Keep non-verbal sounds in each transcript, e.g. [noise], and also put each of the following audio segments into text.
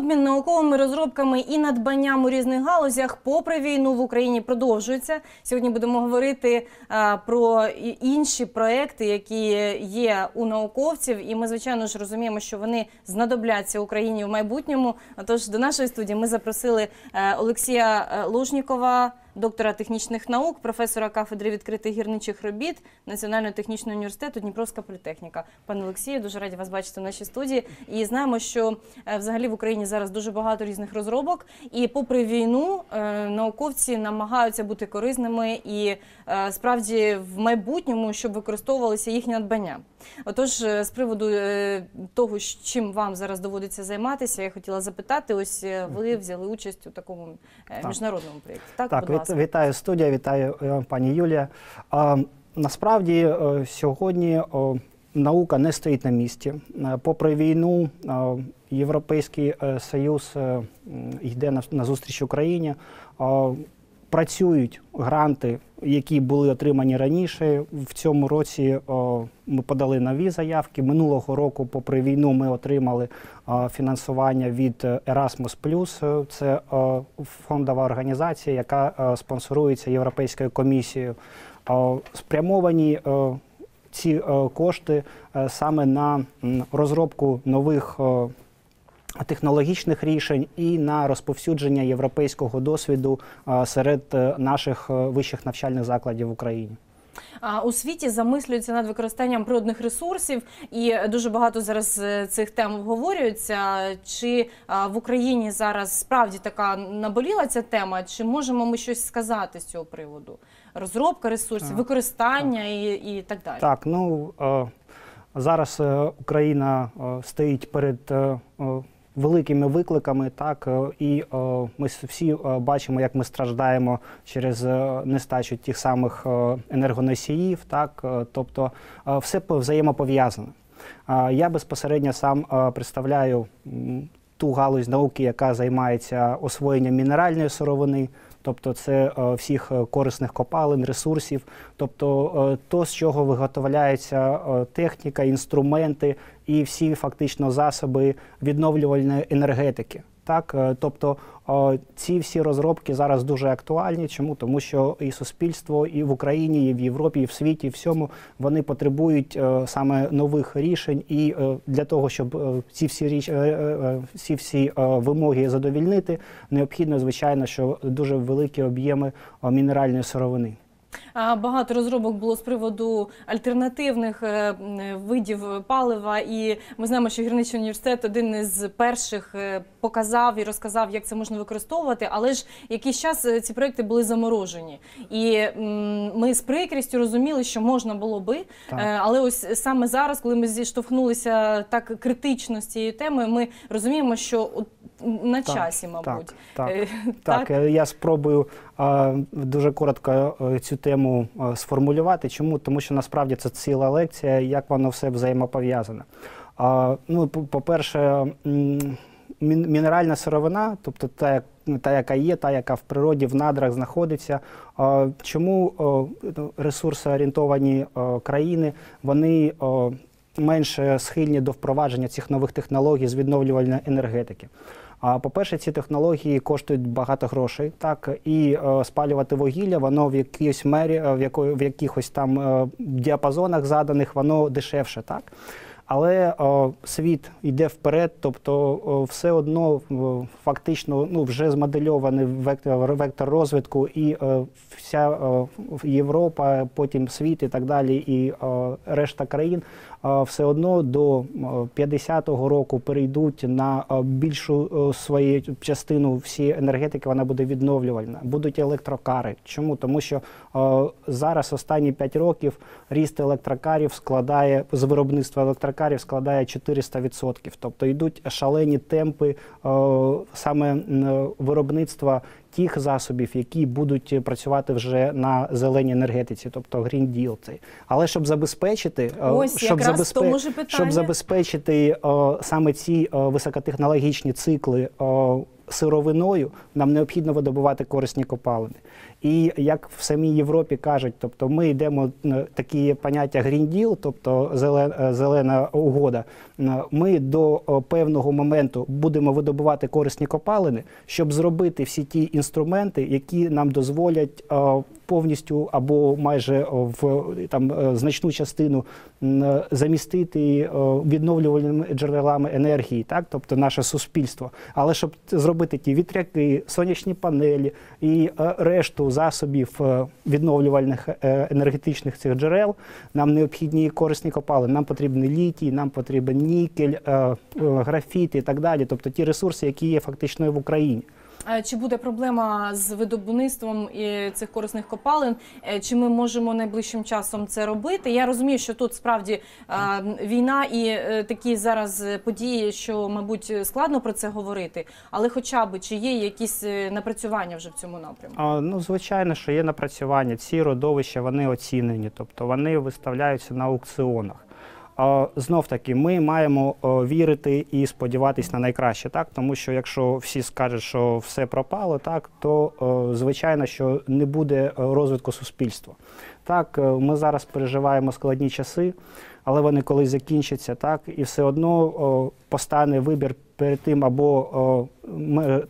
Обмін науковими розробками і надбанням у різних галузях, попри війну в Україні, продовжується. Сьогодні будемо говорити а, про інші проекти, які є у науковців. І ми, звичайно ж, розуміємо, що вони знадобляться Україні в майбутньому. Тож до нашої студії ми запросили е, Олексія е, Лужнікова, доктора технічних наук, професора кафедри відкритих гірничих робіт Національного технічного університету Дніпровська політехніка. Пане Олексію, дуже раді вас бачити в нашій студії. І знаємо, що е, взагалі в Україні зараз дуже багато різних розробок, і попри війну е, науковці намагаються бути корисними і е, справді в майбутньому, щоб використовувалися їхні надбання. Отож, з приводу того, чим вам зараз доводиться займатися, я хотіла запитати. Ось ви взяли участь у такому міжнародному проєкті. Так, Так, будь ласка. Вітаю студія, вітаю е, пані Юлія. Насправді е, сьогодні наука не стоїть на місці. Е, Попри війну, е, Європейський е, Союз е, йде на зустріч Україні. Е, Працюють гранти, які були отримані раніше. В цьому році о, ми подали нові заявки. Минулого року, попри війну, ми отримали о, фінансування від е, Erasmus+. Е, Це о, фондова організація, яка е, спонсорується Європейською комісією. Спрямовані е, ці е, кошти е, саме на розробку нових. Е, Технологічних рішень і на розповсюдження європейського досвіду серед е, наших е, вищих навчальних закладів в Україні. У світі замислюються над використанням природних ресурсів, і дуже багато зараз е, цих тем обговорюється. Чи в Україні зараз справді така наболіла ця тема? Чи можемо ми щось сказати з цього приводу? Розробка ресурсів, Так, використання І, і так далі. Так, ну е, зараз е, Україна е, стоїть перед е, е, великими викликами, так е, і е, ми всі е, бачимо, як ми страждаємо через нестачу тих самих енергоносіїв. Так, тобто все по- взаємопов'язане. Я безпосередньо сам представляю ту галузь науки, яка займається освоєнням мінеральної сировини, тобто це всіх корисних копалин, ресурсів, тобто то, з чого виготовляється техніка, інструменти і всі фактично засоби відновлювальної енергетики. Так, е, тобто е, ці всі розробки зараз дуже актуальні. Чому? Тому що і суспільство, і в Україні, і в Європі, і в світі, і всьому вони потребують е, саме нових рішень. І для того, щоб ці всі річ, всі всі вимоги задовільнити, необхідно, звичайно, що дуже великі об'єми мінеральної сировини. Багато розробок було з приводу альтернативних е, видів палива, і ми знаємо, що гірничий університет один із перших е, показав і розказав, як це можна використовувати. Але ж якийсь час е, ці проекти були заморожені, і ми з прикрістю розуміли, що можна було би. Так. Але ось саме зараз, коли ми зіштовхнулися так критично з цією темою, ми розуміємо, що на Так, часі, мабуть. Так, так. [laughs] Е, Так, е, я спробую дуже коротко е, цю тему сформулювати. Чому? Тому що насправді це ціла лекція, як воно все взаємопов'язане. Ну, по- по-перше, мінеральна сировина, тобто та, та, яка є, та, яка в природі, в надрах знаходиться. Чому ну, ресурсоорієнтовані країни, вони менше схильні до впровадження цих нових технологій з відновлювальної енергетики? А по-перше, ці технології коштують багато грошей, так і е, спалювати вугілля, воно в якійсь мері, е, в якої в якихось там е, діапазонах заданих, воно дешевше, так. Але о, світ йде вперед, тобто о, все одно о, фактично ну, вже змодельований вектор, вектор розвитку, і е, вся е, Європа, потім світ і так далі, і е, решта країн е, все одно до е, 50-го року перейдуть на більшу е, свою частину всієї енергетики, вона буде відновлювальна. Будуть електрокари. Чому? Тому що зараз останні 5 років ріст електрокарів складає з виробництва електрокарів складає 400%. Тобто йдуть шалені темпи саме виробництва тих засобів, які будуть працювати вже на зеленій енергетиці, тобто Green Deal. Але щоб забезпечити, е, Ось щоб, в тому ж щоб забезпечити о, саме ці о, високотехнологічні цикли о, сировиною, нам необхідно видобувати корисні копалини. І як в самій Європі кажуть, тобто ми йдемо такі поняття Deal, тобто е, зелена угода. Е, Ми до е, певного моменту будемо видобувати корисні копалини, щоб зробити всі ті інструменти, які нам дозволять повністю або майже в там значну частину замістити відновлювальними джерелами енергії, так тобто наше суспільство. Але щоб зробити ті вітряки, сонячні панелі і решту засобів е, відновлювальних е, енергетичних цих джерел, нам необхідні корисні копалини. Нам потрібен літій, нам потрібен нікель, е, графіт і так далі. Тобто ті ресурси, які є фактично в Україні. Е, Чи буде проблема з видобувництвом і цих корисних копалин? Е, Чи ми можемо найближчим часом це робити? Я розумію, що тут справді е, війна і такі зараз події, що мабуть складно про це говорити, але хоча б чи є якісь напрацювання вже в цьому напрямку? Ну, звичайно, що є напрацювання. Ці родовища вони оцінені, тобто вони виставляються на аукціонах. Знов таки, ми маємо вірити і сподіватись на найкраще, так тому що якщо всі скажуть, що все пропало, так то звичайно, що не буде е, розвитку суспільства. Так, е, ми зараз переживаємо складні часи, але вони колись закінчаться, так і все одно о, постане вибір перед тим, або о,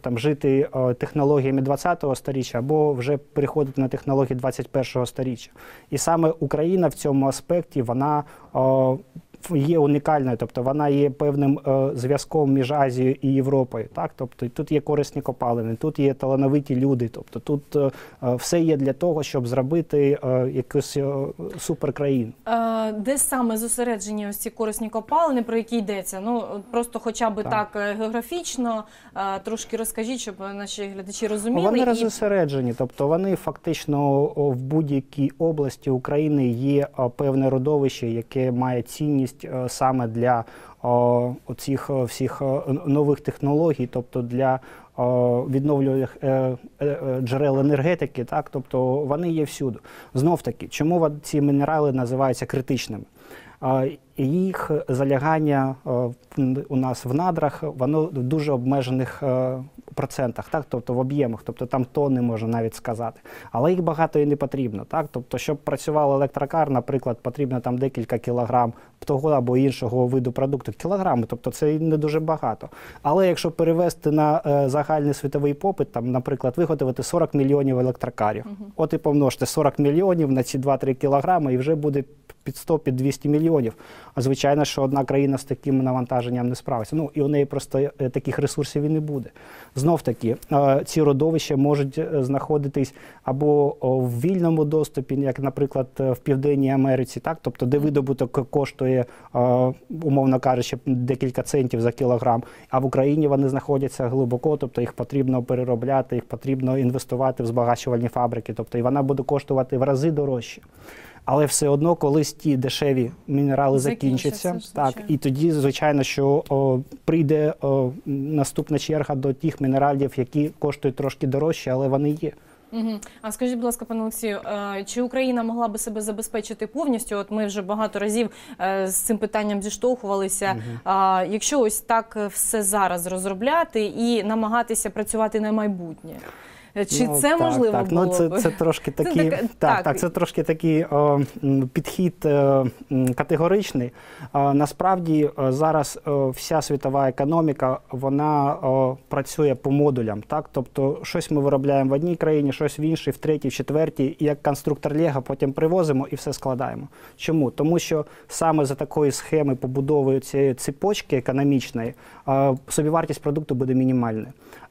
там жити о, технологіями 20-го сторіччя, або вже переходити на технології 21-го сторіччя. І саме Україна в цьому аспекті вона о, є унікальною, тобто вона є певним е, зв'язком між Азією і Європою. Так, тобто тут є корисні копалини, тут є талановиті люди. Тобто тут е, е, все є для того, щоб зробити е, якусь е, суперкраїну. Е, Де саме зосереджені ось ці корисні копалини, про які йдеться? Ну просто хоча б Так. так, географічно е, трошки розкажіть, щоб наші глядачі розуміли. Вони І- розосереджені, тобто вони фактично в будь-якій області України є певне родовище, яке має цінність е, саме для оцих всіх нових технологій, тобто для е, е, е, джерел енергетики, так тобто вони є всюди. Знов таки, чому ці мінерали називаються критичними? Їх залягання е, у нас в надрах, воно в дуже обмежених е, процентах, так, тобто в об'ємах, тобто там тонни можна навіть сказати. Але їх багато і не потрібно. Так? Тобто, щоб працював електрокар, наприклад, потрібно там декілька кілограм того або іншого виду продукту. Кілограми, тобто це не дуже багато. Але якщо перевести на е, загальний світовий попит, там, наприклад, виготовити 40 мільйонів електрокарів, от і помножте 40 мільйонів на ці 2-3 кілограми, і вже буде під 100 під 200 мільйонів. А звичайно, що одна країна з таким навантаженням не справиться. Ну і у неї просто е, таких ресурсів і не буде. Знов таки, е, ці родовища можуть е, знаходитись або в вільному доступі, як, наприклад, в Південній Америці, так тобто, де видобуток коштує, умовно кажучи, декілька центів за кілограм. А в Україні вони знаходяться глибоко, тобто їх потрібно переробляти, їх потрібно інвестувати в збагачувальні фабрики. Тобто і вона буде коштувати в рази дорожче. Але все одно, колись ті дешеві мінерали Закінчаться, закінчаться, так звичайно. і тоді, звичайно, що о, прийде о, наступна черга до тих мінералів, які коштують трошки дорожче, але вони є. Угу. А скажіть, будь ласка, пане Олексію, е, чи Україна могла би себе забезпечити повністю? От ми вже багато разів е, з цим питанням зіштовхувалися. А якщо ось так все зараз розробляти і намагатися працювати на майбутнє, чи Ну, це так, можливо так. було Ну, це, це трошки [laughs] Це такі, така- так, так. так, це трошки такий о, підхід е, м, категоричний. А, насправді е, зараз е, вся світова економіка вона о, працює по модулям. Так? Тобто щось ми виробляємо в одній країні, щось в іншій, в третій, в четвертій, і як конструктор Лего потім привозимо і все складаємо. Чому? Тому що саме за такої схеми побудови цієї цепочки економічної е, собівартість продукту буде мінімальною.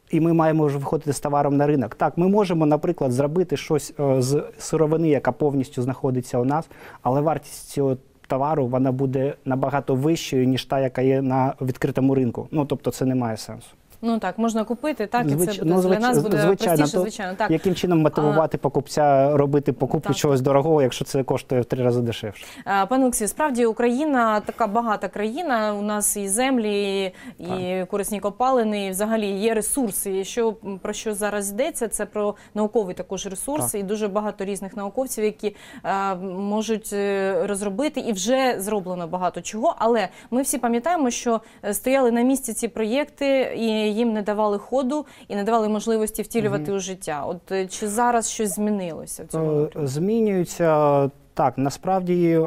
І ми маємо вже виходити з товаром на ринок. Так, ми можемо, наприклад, зробити щось е, з сировини, яка повністю знаходиться у нас, але вартість цього товару вона буде набагато вищою, ніж та, яка є на відкритому ринку. Ну тобто це не має сенсу. Ну так, можна купити, так, і це буде ну, для нас буде звичайно, простіше, то звичайно. Так. Яким чином мотивувати покупця робити покупку Так. чогось дорогого, якщо це коштує в три рази дешевше? Пане Олексію, справді Україна така багата країна. У нас і землі, і корисні копалини, і взагалі є ресурси. І що про що зараз йдеться? Це про науковий також ресурс, і дуже багато різних науковців, які е, можуть е, розробити, і вже зроблено багато чого. Але ми всі пам'ятаємо, що е, стояли на місці ці проєкти, і їм не давали ходу і не давали можливості втілювати у життя. От е, чи зараз щось змінилося в цьому? Змінюються? Змінюється так. Насправді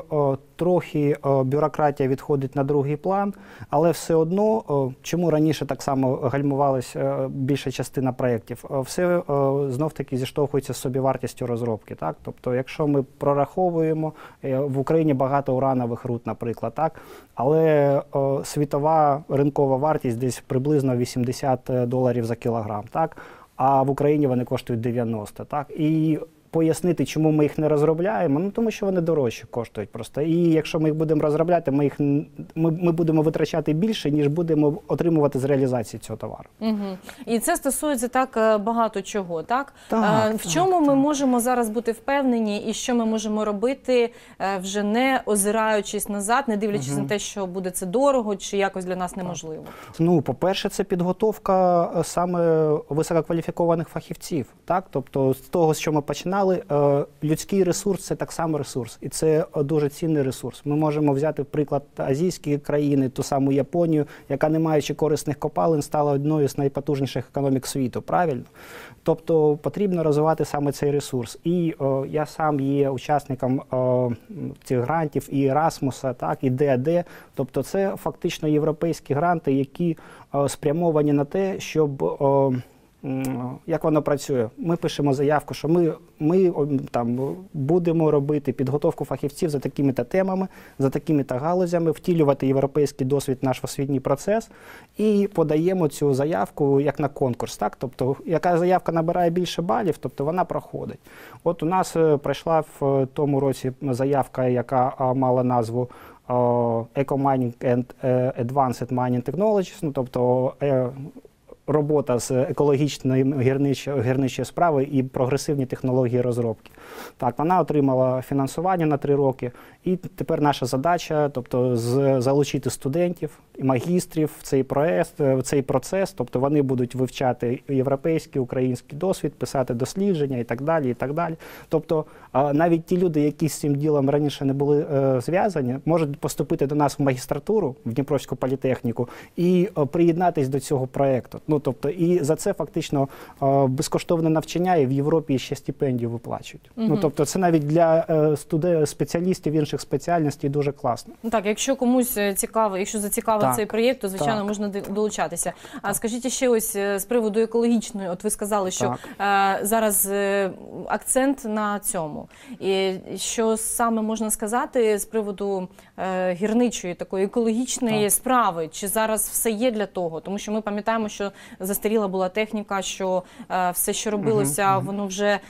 трохи бюрократія відходить на другий план, але все одно, чому раніше так само гальмувалась е, більша частина проєктів, все знов таки зіштовхується з собівартістю розробки. Так, тобто, якщо ми прораховуємо е, в Україні багато уранових руд, наприклад, так, але світова ринкова вартість десь приблизно 80 доларів за кілограм, так, а в Україні вони коштують 90, так і пояснити, чому ми їх не розробляємо. Ну тому що вони дорожчі коштують просто. І якщо ми їх будемо розробляти, ми їх ми, ми будемо витрачати більше, ніж будемо отримувати з реалізації цього товару. Угу. І це стосується так е, багато чого. Так, Так, Е, в чому ми можемо зараз бути впевнені, і що ми можемо робити, е, вже не озираючись назад, не дивлячись на те, що буде це дорого, чи якось для нас неможливо. Ну, по-перше, це підготовка саме висококваліфікованих фахівців. Так, тобто з того, з що ми починали, е, людський ресурс це так само ресурс, і це дуже цінний ресурс. Ми можемо взяти приклад азійські країни, ту саму Японію, яка, не маючи корисних копалин, стала одною з найпотужніших економік світу. Правильно? Тобто потрібно розвивати саме цей ресурс. І о, я сам є учасником о, цих грантів і Erasmus, так, і ДАД. Тобто це фактично європейські гранти, які о, спрямовані на те, щоб. О, як воно працює? Ми пишемо заявку, що ми, ми там будемо робити підготовку фахівців за такими-то темами, за такими-то галузями, втілювати європейський досвід наш освітній процес і подаємо цю заявку як на конкурс. Так? Тобто, яка заявка набирає більше балів, тобто вона проходить. От у нас е, пройшла в е, тому році заявка, яка мала назву е, Eco Mining and е, Advanced Mining Technologies, ну тобто е, робота з екологічної гірничої, справи і прогресивні технології розробки. Так, вона отримала фінансування на три роки, і тепер наша задача, тобто, з, залучити студентів і магістрів в цей проект, в цей процес. Тобто вони будуть вивчати європейський, український досвід, писати дослідження і так далі. І так далі. Тобто, навіть ті люди, які з цим ділом раніше не були е, зв'язані, можуть поступити до нас в магістратуру в Дніпровську політехніку і е, приєднатись до цього проекту. Ну тобто, і за це фактично е, безкоштовне навчання, і в Європі ще стипендію виплачують. Ну тобто, це навіть для е, студе спеціалістів інших спеціальностей дуже класно. Ну так, якщо комусь е, цікаво, якщо зацікавив цей проєкт, то звичайно так. можна долучатися. А скажіть ще ось е, з приводу екологічної, от ви сказали, що е, зараз акцент на цьому. І що саме можна сказати з приводу гірничої такої екологічної Так. справи? Чи зараз все є для того? Тому що ми пам'ятаємо, що застаріла була техніка, що все, що робилося, воно вже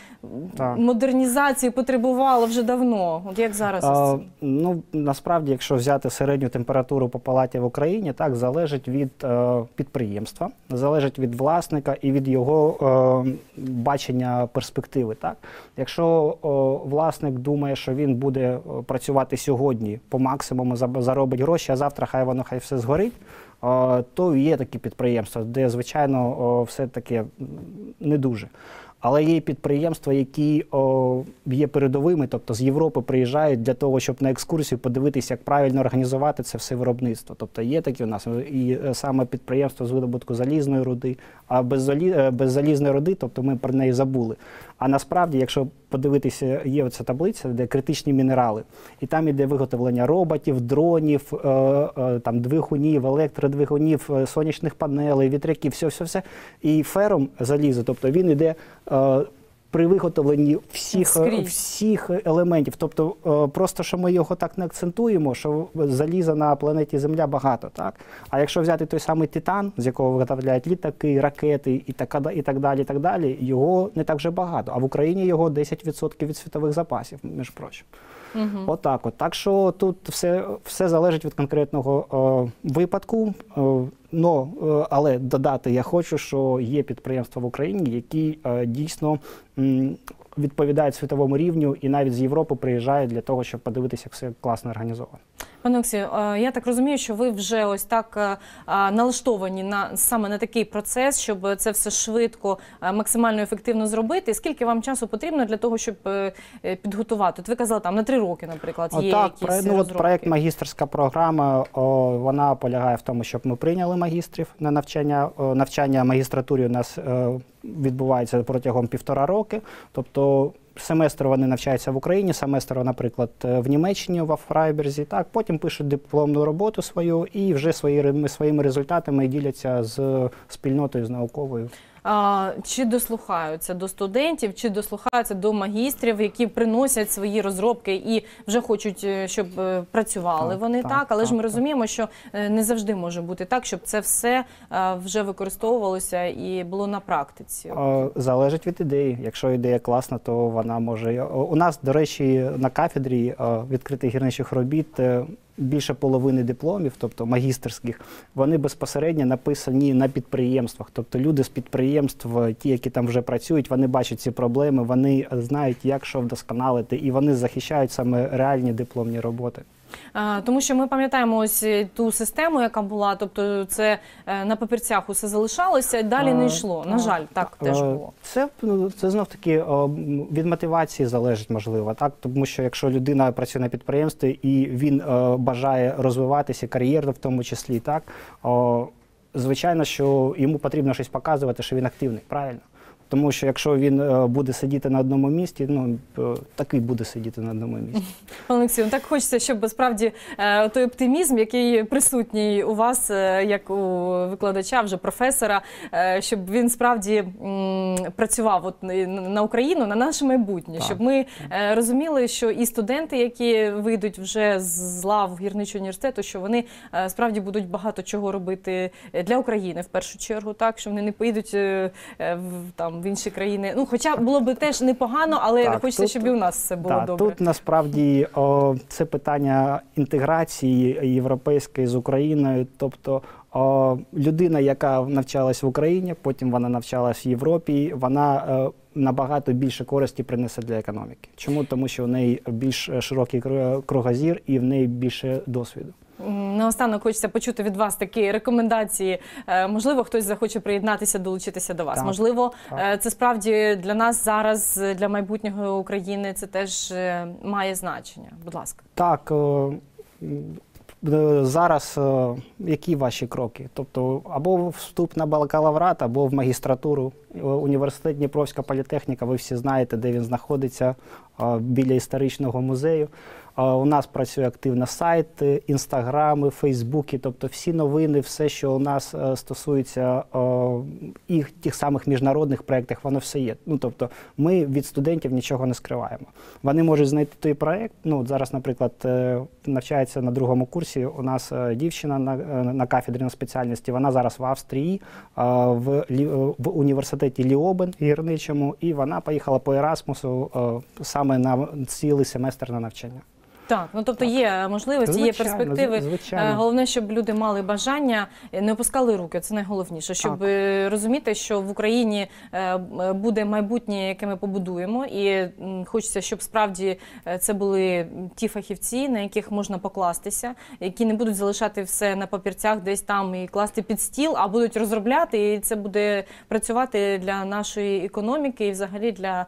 Так. модернізації потребувало вже давно. От як зараз? А, ну насправді, якщо взяти середню температуру по палаті в Україні, так залежить від е, підприємства, залежить від власника і від його е, бачення перспективи. Так, якщо о, власник думає, що він буде працювати сьогодні по максимуму, заробить гроші, а завтра хай воно хай все згорить. е, То є такі підприємства, де звичайно все таке не дуже. Але є підприємства, які о, є передовими, тобто з Європи приїжджають для того, щоб на екскурсію подивитися, як правильно організувати це все виробництво. Тобто є такі у нас і е, саме підприємство з видобутку залізної руди, а без, залі, е, без залізної руди, тобто ми про неї забули. А насправді, якщо подивитися, є оця таблиця, де критичні мінерали, і там іде виготовлення роботів, дронів, е, е, там двигунів, електродвигунів, е, сонячних панелей, вітряків, все, все, все. І фером залізо, тобто він іде. При виготовленні всіх, Скрізь. всіх елементів, тобто е, просто що ми його так не акцентуємо, що заліза на планеті Земля багато, так? А якщо взяти той самий титан, з якого виготовляють літаки, ракети і так, і так далі, і так далі, його не так вже багато. А в Україні його 10% від світових запасів, між прочим. Мгм. Отак, от. Так що тут все, все залежить від конкретного е, випадку. Е, но, е, але додати я хочу, що є підприємства в Україні, які е, дійсно відповідають світовому рівню і навіть з Європи приїжджають для того, щоб подивитися, як все класно організовано. Пане Олексію, е, я так розумію, що ви вже ось так налаштовані на саме на такий процес, щоб це все швидко, максимально ефективно зробити. Скільки вам часу потрібно для того, щоб підготувати? От ви казали там на три роки, наприклад, є Отак, якісь про- ну, от проект магістерська програма. О, вона полягає в тому, щоб ми прийняли магістрів на навчання. Навчання магістратурі у нас е, відбувається протягом півтора роки. Тобто семестр вони навчаються в Україні, семестр, наприклад, е, в Німеччині, в Фрайберзі. Так, потім пишуть дипломну роботу свою і вже свої, своїми результатами діляться з спільнотою, з науковою. Чи дослухаються до студентів, чи дослухаються до магістрів, які приносять свої розробки і вже хочуть, е, щоб е, працювали Так, вони так, так, але ж ми так. розуміємо, що е, не завжди може бути так, щоб це все вже використовувалося і було на практиці. Залежить від ідеї. Якщо ідея класна, то вона може. У нас, до речі, на кафедрі відкритих гірничих робіт більше половини дипломів, тобто магістерських, вони безпосередньо написані на підприємствах. Тобто люди з підприємств, ті, які там вже працюють, вони бачать ці проблеми, вони знають, як що вдосконалити, і вони захищають саме реальні дипломні роботи. Тому що ми пам'ятаємо ось е, ту систему, яка була, тобто це е, на папірцях усе залишалося, далі не йшло. На жаль, так теж було. Це, ну, це знов таки від мотивації залежить, можливо, так тому що якщо людина працює на підприємстві і він е, бажає розвиватися кар'єрно, в тому числі, так звичайно, що йому потрібно щось показувати, що він активний, правильно. Тому що якщо він е, буде сидіти на одному місці, ну е, такий буде сидіти на одному місці. [laughs] Олексію, ну так хочеться, щоб справді е, той оптимізм, який присутній у вас, як у викладача, вже професора, щоб він справді працював от на- Україну, на наше майбутнє, Так. щоб ми розуміли, що і студенти, які вийдуть вже з лав гірничого університету, що вони справді будуть багато чого робити для України в першу чергу, так що вони не поїдуть в там в інші країни. Ну, хоча було б теж непогано, але Так, хочеться, тут- щоб і у нас все було Так, добре. Тут насправді о, це питання інтеграції європейської з Україною. Тобто о, людина, яка навчалась в Україні, потім вона навчалась в Європі, вона е, набагато більше користі принесе для економіки. Чому? Тому що в неї більш широкий кр- кругозір і в неї більше досвіду. Наостанок хочеться почути від вас такі рекомендації. Е, Можливо, хтось захоче приєднатися, долучитися до вас. Так, Можливо, так. е, це справді для нас зараз, для майбутнього України, це теж е, має значення. Будь ласка. Так, зараз які ваші кроки? Тобто або вступ на бакалаврат, або в магістратуру. Університет Дніпровська політехніка, ви всі знаєте, де він знаходиться біля історичного музею. У нас працює активно сайт, інстаграми, фейсбуки, тобто всі новини, все, що у нас е, стосується і тих самих міжнародних проєктів, воно все є. Ну тобто, ми від студентів нічого не скриваємо. Вони можуть знайти той проєкт. Ну зараз, наприклад, е, навчається на другому курсі. У нас е, дівчина на, на кафедрі на спеціальності. Вона зараз в Австрії в, в університеті Ліобен гірничому, і вона поїхала по Ерасмусу е, саме на цілий семестр на навчання. Так, ну тобто є можливості, є перспективи. звичайно. Е, Головне, щоб люди мали бажання, е, не опускали руки. Це найголовніше, щоб Так. е, розуміти, що в Україні буде майбутнє, яке ми побудуємо, і хочеться, щоб справді це були ті фахівці, на яких можна покластися, які не будуть залишати все на папірцях, десь там і класти під стіл, а будуть розробляти, і це буде працювати для нашої економіки і взагалі для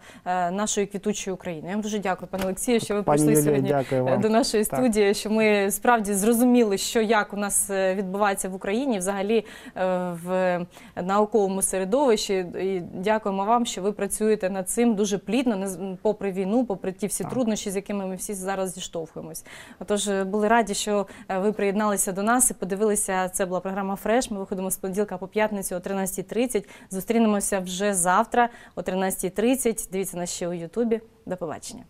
нашої квітучої України. Я вам дуже дякую, пане Олексію, що ви Пані прийшли Юлія, сьогодні дякую вам. До нашої Так. студії, що ми справді зрозуміли, що як у нас е, відбувається в Україні, взагалі е, в науковому середовищі. І дякуємо вам, що ви працюєте над цим дуже плідно, не попри війну, попри ті всі Так. труднощі, з якими ми всі зараз зіштовхуємось. Отож, е, були раді, що ви приєдналися до нас і подивилися. Це була програма Фреш. Ми виходимо з понеділка по п'ятницю о 13.30. Зустрінемося вже завтра о 13.30. Дивіться нас ще у Ютубі. До побачення.